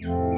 you.